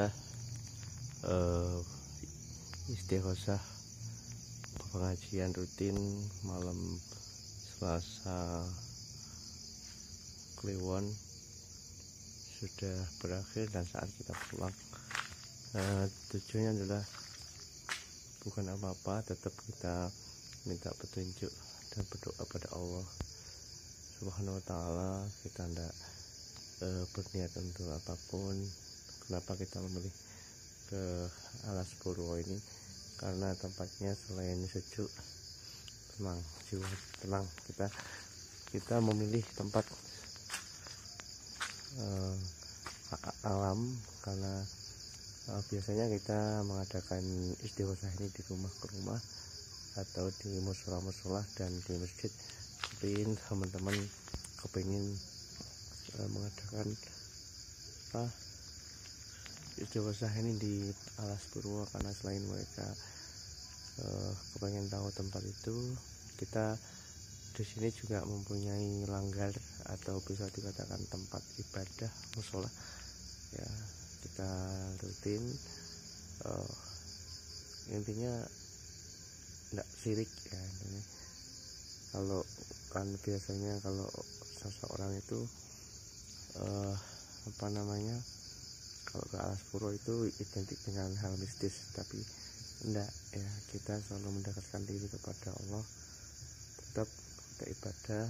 adalah uh, istighosah pengajian rutin malam Selasa Kliwon sudah berakhir dan saat kita pulang uh, tujuannya adalah bukan apa-apa tetap kita minta petunjuk dan berdoa pada Allah Subhanahu wa taala. Kita tidak uh, berniat untuk apa pun kenapa kita memilih ke alas purwo ini? Karena tempatnya selain sejuk tenang jiwa tenang. Kita kita memilih tempat uh, alam karena uh, biasanya kita mengadakan istighosah ini di rumah ke rumah atau di musola-musola dan di masjid. Tapi teman-teman kepingin uh, mengadakan apa istighosah ini di alas purwo karena selain mereka uh, kepengen tahu tempat itu kita di sini juga mempunyai langgar atau bisa dikatakan tempat ibadah musola. Ya kita rutin uh, intinya tidak sirik ya intinya. Kalau kan biasanya kalau seseorang itu uh, apa namanya kalau ke alas puro itu identik dengan hal mistis tapi enggak ya kita selalu mendekatkan diri kepada Allah tetap kita ibadah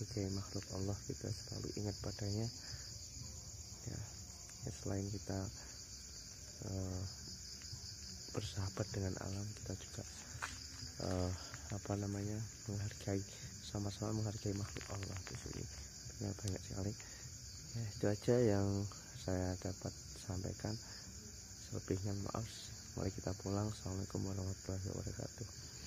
sebagai makhluk Allah kita selalu ingat padanya. Ya, ya selain kita uh, bersahabat dengan alam kita juga uh, apa namanya menghargai sama-sama menghargai makhluk Allah di sini. Banyak sekali ya itu aja yang saya dapat sampaikan. Selebihnya maaf. Mari kita pulang. Assalamualaikum warahmatullahi wabarakatuh